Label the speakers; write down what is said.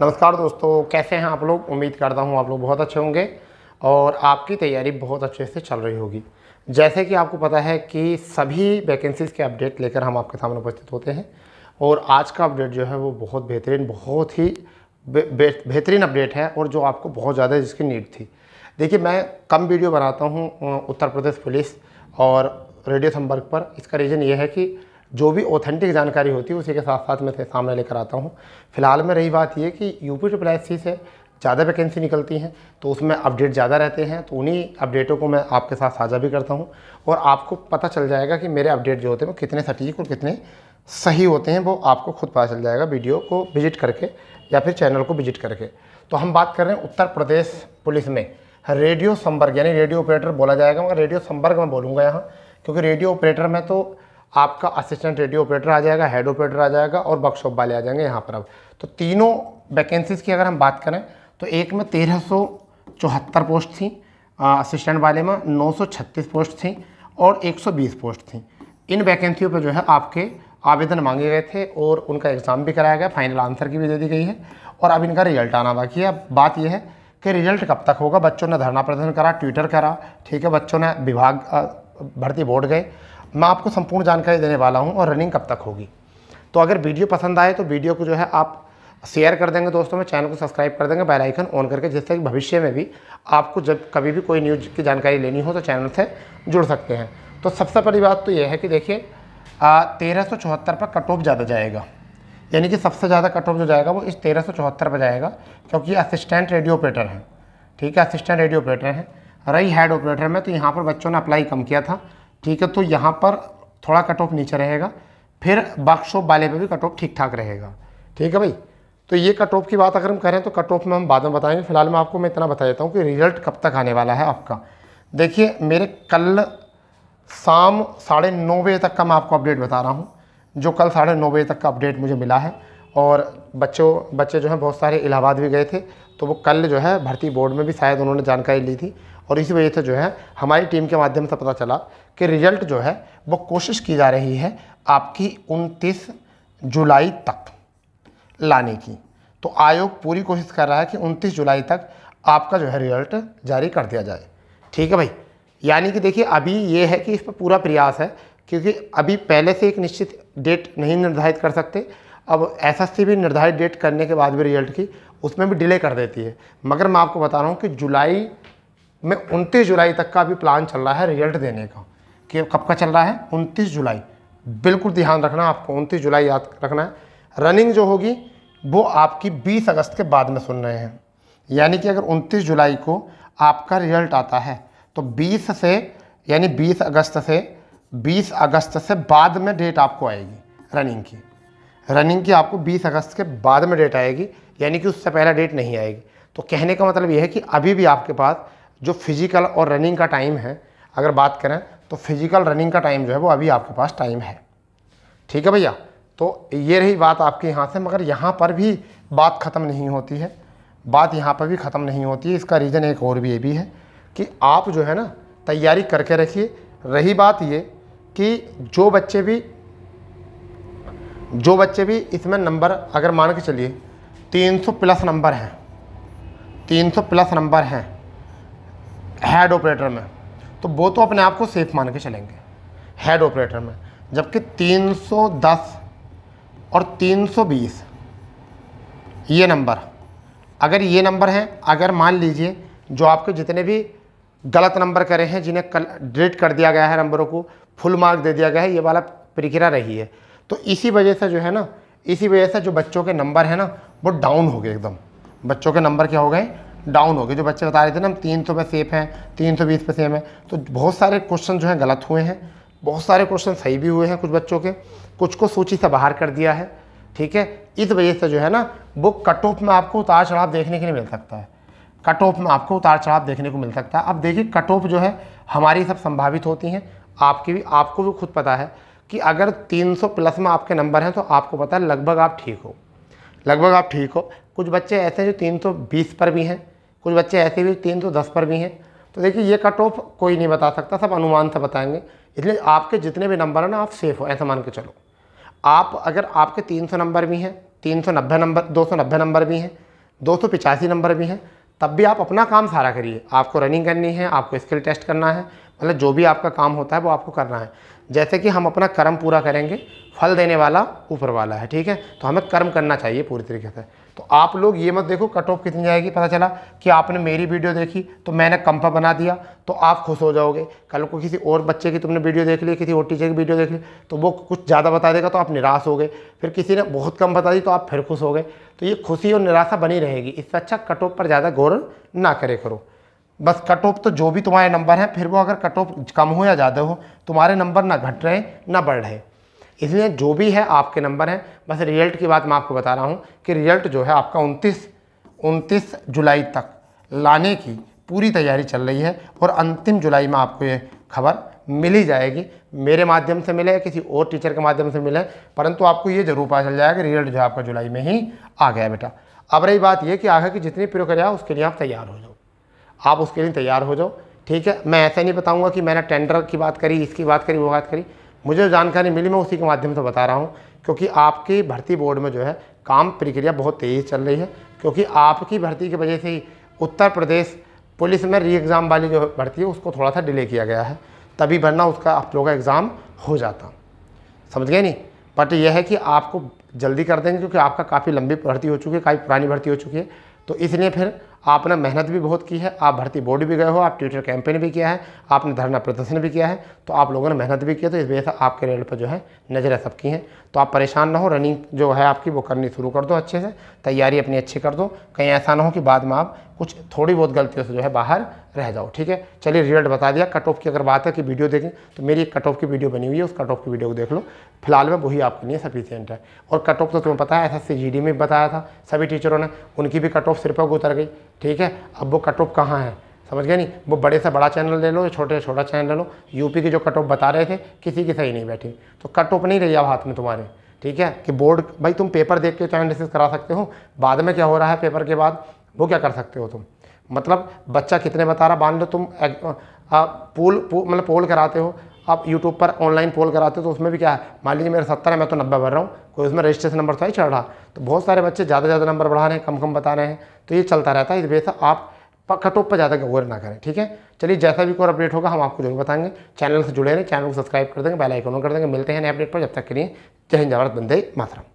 Speaker 1: नमस्कार दोस्तों, कैसे हैं आप लोग? उम्मीद करता हूँ आप लोग बहुत अच्छे होंगे और आपकी तैयारी बहुत अच्छे से चल रही होगी। जैसे कि आपको पता है कि सभी वैकेंसीज़ के अपडेट लेकर हम आपके सामने उपस्थित होते हैं और आज का अपडेट जो है वो बहुत बेहतरीन, बहुत ही बेहतरीन अपडेट है और जो आपको बहुत ज़्यादा जिसकी नीड थी। देखिए, मैं कम वीडियो बनाता हूँ उत्तर प्रदेश पुलिस और रेडियो संपर्क पर। इसका रीज़न ये है कि जो भी ऑथेंटिक जानकारी होती है, उसी के साथ साथ मैं सामने लेकर आता हूँ। फ़िलहाल में रही बात ये कि यूपी ट्रिपल एस सी से ज़्यादा वैकेंसी निकलती हैं तो उसमें अपडेट ज़्यादा रहते हैं तो उन्हीं अपडेटों को मैं आपके साथ साझा भी करता हूँ और आपको पता चल जाएगा कि मेरे अपडेट जो होते हैं, वो कितने सटीक और कितने सही होते हैं, वो आपको खुद पता चल जाएगा वीडियो को विज़िट करके या फिर चैनल को विज़िट करके। तो हम बात कर रहे हैं उत्तर प्रदेश पुलिस में। रेडियो संपर्क, यानी रेडियो ऑपरेटर बोला जाएगा, मगर रेडियो संपर्क मैं बोलूँगा यहाँ, क्योंकि रेडियो ऑपरेटर में तो आपका असिस्टेंट रेडियो ऑपरेटर आ जाएगा हेड ऑपरेटर आ जाएगा और वर्कशॉप वाले आ जाएँगे यहाँ पर अब। तो तीनों वैकेंसीज़ की अगर हम बात करें तो एक में तेरह सौ चौहत्तर पोस्ट थी असिस्टेंट वाले में नौ सौ छत्तीस पोस्ट थी और एक सौ बीस पोस्ट थी। इन वैकेंसियों पर जो है आपके आवेदन मांगे गए थे और उनका एग्ज़ाम भी कराया गया फाइनल आंसर की भी दे दी गई है और अब इनका रिज़ल्ट आना बाकी है। अब बात यह है कि रिज़ल्ट कब तक होगा? बच्चों ने धरना प्रदर्शन करा ट्विटर करा, ठीक है? बच्चों ने विभाग भर्ती बोर्ड गए। मैं आपको संपूर्ण जानकारी देने वाला हूँ और रनिंग कब तक होगी। तो अगर वीडियो पसंद आए तो वीडियो को जो है आप शेयर कर देंगे दोस्तों में चैनल को सब्सक्राइब कर देंगे बेल आइकन ऑन करके, जिससे कि भविष्य में भी आपको जब कभी भी कोई न्यूज़ की जानकारी लेनी हो तो चैनल से जुड़ सकते हैं। तो सबसे पहली बात तो यह है कि देखिए तेरह सौ चौहत्तर पर कट ऑफ़ ज़्यादा जाएगा। यानी कि सबसे ज़्यादा कट ऑफ़ जो जाएगा वो इस तेरह सौ चौहत्तर पर जाएगा, क्योंकि असिस्टेंट रेडियो ऑपरेटर है। ठीक है असिस्टेंट रेडियो ऑपरेटर है। रही हेड ऑपरेटर में तो यहाँ पर बच्चों ने अप्लाई कम किया था। ठीक है? तो यहाँ पर थोड़ा कट ऑफ़ नीचे रहेगा, फिर वर्कशॉप वाले पे भी कट ऑफ़ ठीक ठाक रहेगा। ठीक है भाई? तो ये कट ऑफ़ की बात अगर हम करें तो कट ऑफ़ में हम बाद में बताएँगे। फ़िलहाल मैं आपको मैं इतना बता देता हूँ कि रिज़ल्ट कब तक आने वाला है आपका। देखिए, मेरे कल शाम साढ़े नौ बजे तक का मैं आपको अपडेट बता रहा हूँ, जो कल साढ़े नौ बजे तक का अपडेट मुझे मिला है। और बच्चों, बच्चे जो हैं, बहुत सारे इलाहाबाद भी गए थे तो वो कल जो है, भर्ती बोर्ड में भी शायद उन्होंने जानकारी ली थी। और इसी वजह से जो है, हमारी टीम के माध्यम से पता चला कि रिज़ल्ट जो है, वो कोशिश की जा रही है आपकी 29 जुलाई तक लाने की। तो आयोग पूरी कोशिश कर रहा है कि 29 जुलाई तक आपका जो है रिज़ल्ट जारी कर दिया जाए। ठीक है भाई? यानी कि देखिए, अभी ये है कि इस पर पूरा प्रयास है, क्योंकि अभी पहले से एक निश्चित डेट नहीं निर्धारित कर सकते। अब एसएससी भी निर्धारित डेट करने के बाद भी रिज़ल्ट की, उसमें भी डिले कर देती है। मगर मैं आपको बता रहा हूँ कि जुलाई में उनतीस जुलाई तक का भी प्लान चल रहा है रिज़ल्ट देने का। कब का चल रहा है? उनतीस जुलाई। बिल्कुल ध्यान रखना, आपको उनतीस जुलाई याद रखना है। रनिंग जो होगी, वो आपकी 20 अगस्त के बाद में सुन रहे हैं। यानी कि अगर 29 जुलाई को आपका रिज़ल्ट आता है तो 20 से, यानी 20 अगस्त से 20 अगस्त से बाद में डेट आपको आएगी रनिंग की। रनिंग की आपको 20 अगस्त के बाद में डेट आएगी, यानी कि उससे पहला डेट नहीं आएगी। तो कहने का मतलब ये है कि अभी भी आपके पास जो फ़िज़िकल और रनिंग का टाइम है, अगर बात करें तो फ़िज़िकल रनिंग का टाइम जो है वो अभी आपके पास टाइम है। ठीक है भैया? तो ये रही बात आपके यहाँ से, मगर यहाँ पर भी बात ख़त्म नहीं होती है। बात यहाँ पर भी ख़त्म नहीं होती है। इसका रीज़न एक और भी ये भी है कि आप जो है ना, तैयारी करके रखिए। रही बात ये कि जो बच्चे भी, जो बच्चे भी इसमें नंबर अगर मान के चलिए 300 प्लस नंबर हैं। 300 प्लस नंबर हैं। हेड ऑपरेटर में। तो वो तो अपने आप को सेफ़ मान के चलेंगे। हेड ऑपरेटर में, जबकि 310 और 320 ये नंबर अगर ये नंबर हैं, अगर मान लीजिए जो आपके जितने भी गलत नंबर करे हैं, जिन्हें कल डिलीट कर दिया गया है नंबरों को फुल मार्क दे दिया गया है, ये वाला प्रक्रिया रही है। तो इसी वजह से जो है ना, इसी वजह से जो बच्चों के नंबर हैं ना, वो डाउन हो गए एकदम। बच्चों के नंबर क्या हो गए? डाउन हो गए। जो बच्चे बता रहे थे ना, हम तीन सौ पे सेफ़ हैं, तीन सौ बीस पे सेम है। तो बहुत सारे क्वेश्चन जो हैं गलत हुए हैं। बहुत सारे क्वेश्चन सही भी हुए हैं कुछ बच्चों के। कुछ को सूची से बाहर कर दिया है। ठीक है? इस वजह से जो है ना, वो कट ऑफ़ में आपको उतार चढ़ाव देखने के लिए मिल सकता है। कट ऑफ़ में आपको उतार चढ़ाव देखने को मिल सकता है। अब देखिए कट ऑफ़ जो है, हमारी सब संभावित होती हैं। आपकी भी, आपको भी खुद पता है कि अगर 300 प्लस में आपके नंबर हैं तो आपको पता है लगभग आप ठीक हो। लगभग आप ठीक हो। कुछ बच्चे ऐसे हैं जो 320 पर भी हैं। कुछ बच्चे ऐसे भी, तीन सौ दस पर भी हैं। तो देखिए, ये कट ऑफ़ कोई नहीं बता सकता, सब अनुमान से बताएँगे। इसलिए आपके जितने भी नंबर हैं ना, आप सेफ़ हो, ऐसा मान के चलो। आप, अगर आपके तीन सौ नंबर भी हैं, तीन सौ नब्बे नंबर दो सौ नब्बे नंबर भी हैं, दो सौ पिचासी नंबर भी हैं, तब भी आप अपना काम सारा करिए। आपको रनिंग करनी है, आपको स्किल टेस्ट करना है मतलब जो भी आपका काम होता है, वो आपको करना है। जैसे कि हम अपना कर्म पूरा करेंगे, फल देने वाला ऊपर वाला है, ठीक है? तो हमें कर्म करना चाहिए पूरी तरीके से। तो आप लोग ये मत देखो कट ऑफ़ कितनी जाएगी पता चला कि आपने मेरी वीडियो देखी तो मैंने कंपा बना दिया तो आप खुश हो जाओगे। कल को किसी और बच्चे की तुमने वीडियो देख ली, किसी और टीचर की वीडियो देख ली तो वो कुछ ज़्यादा बता देगा तो आप निराश हो गए। फिर किसी ने बहुत कम बता दी तो आप फिर खुश हो गए। तो ये खुशी और निराशा बनी रहेगी। इससे अच्छा कट ऑफ़ पर ज़्यादा गौर ना करे करो। बस कट ऑफ़ तो जो भी तुम्हारे नंबर हैं, फिर वो अगर कट ऑफ़ कम हो या ज़्यादा हो, तुम्हारे नंबर ना घट रहे, ना बढ़ रहे। इसलिए जो भी है आपके नंबर हैं। बस रिज़ल्ट की बात मैं आपको बता रहा हूँ कि रिज़ल्ट जो है आपका उनतीस उनतीस जुलाई तक लाने की पूरी तैयारी चल रही है और अंतिम जुलाई में आपको ये खबर मिल ही जाएगी। मेरे माध्यम से मिले, किसी और टीचर के माध्यम से मिले, परंतु आपको ये ज़रूर पता चल जाएगा कि रिज़ल्ट जो है आपका जुलाई में ही आ गया बेटा। अब रही बात ये कि आगे की जितनी प्रक्रिया उसके लिए आप तैयार हो जाओ। आप उसके लिए तैयार हो जाओ, ठीक है? मैं ऐसा नहीं बताऊँगा कि मैंने टेंडर की बात करी, इसकी बात करी, वो बात करी। मुझे जानकारी मिली, मैं उसी के माध्यम से बता रहा हूँ, क्योंकि आपकी भर्ती बोर्ड में जो है काम प्रक्रिया बहुत तेज़ चल रही है, क्योंकि आपकी भर्ती की वजह से ही उत्तर प्रदेश पुलिस में री एग्ज़ाम वाली जो भर्ती है, उसको थोड़ा सा डिले किया गया है, तभी भरना उसका आप लोगों का एग्ज़ाम हो जाता। समझ गए नहीं? बट यह है कि आपको जल्दी कर देंगे, क्योंकि आपका काफ़ी लंबी भर्ती हो चुकी है, काफ़ी पुरानी भर्ती हो चुकी है तो इसलिए फिर आपने मेहनत भी बहुत की है, आप भर्ती बोर्ड भी गए हो, आप ट्विटर कैंपेन भी किया है, आपने धरना प्रदर्शन भी किया है तो आप लोगों ने मेहनत भी की तो इस वजह से आपके रेल पर जो है नज़रें सबकी हैं। तो आप परेशान ना हो, रनिंग जो है आपकी वो करनी शुरू कर दो अच्छे से, तैयारी अपनी अच्छी कर दो, कहीं ऐसा ना हो कि बाद में आप कुछ थोड़ी बहुत गलतियों से जो है बाहर रह जाओ, ठीक है? चलिए रिज़ल्ट बता दिया। कट ऑफ़ की अगर बात है कि वीडियो देखें तो मेरी एक कट ऑफ़ की वीडियो बनी हुई है, उस कट ऑफ़ की वीडियो को देख लो। फ़िलहाल में वही आपके लिए सफिशियंट है। और कट ऑफ़ तो तुम्हें पता है एस एस में बताया था, सभी टीचरों ने, उनकी भी कट ऑफ़ सिर पर उतर गई, ठीक है? अब वो कट ऑफ़ कहाँ है? समझ गए नहीं? वो बड़े से बड़ा चैनल ले लो, या छोटे से छोटा चैनल ले लो। यूपी की जो कट ऑफ़ बता रहे थे, किसी की सही नहीं बैठी। तो कट ऑफ़ नहीं रही अब हाथ में तुम्हारे, ठीक है? कि बोर्ड भाई तुम पेपर देख के चैनल करा सकते हो। बाद में क्या हो रहा है पेपर के बाद? वो क्या कर सकते हो तुम? मतलब बच्चा कितने बता रहा मान लो तुम पोल मतलब पोल कराते हो, आप यूट्यूब पर ऑनलाइन पोल कराते हो तो उसमें भी क्या है, मान लीजिए मेरा सत्तर है, मैं तो नब्बे भर रहा हूँ, कोई उसमें रजिस्ट्रेशन नंबर तो ही चढ़ रहा तो बहुत सारे बच्चे ज़्यादा ज़्यादा नंबर बढ़ा रहे हैं, कम कम बता रहे हैं तो ये चलता रहता है, इस वजह से आप कटोप पर ज़्यादा गौर ना करें, ठीक है? चलिए, जैसा भी कोई अपडेट होगा, हम आपको ज़रूर बताएँगे चैनल से जुड़े रहें चैनल को सब्सक्राइब कर देंगे बेल आइकन कर देंगे, मिलते हैं नए अपडेट पर, जब तक के लिए, जय हिंद जवाहर बंदे मातरम।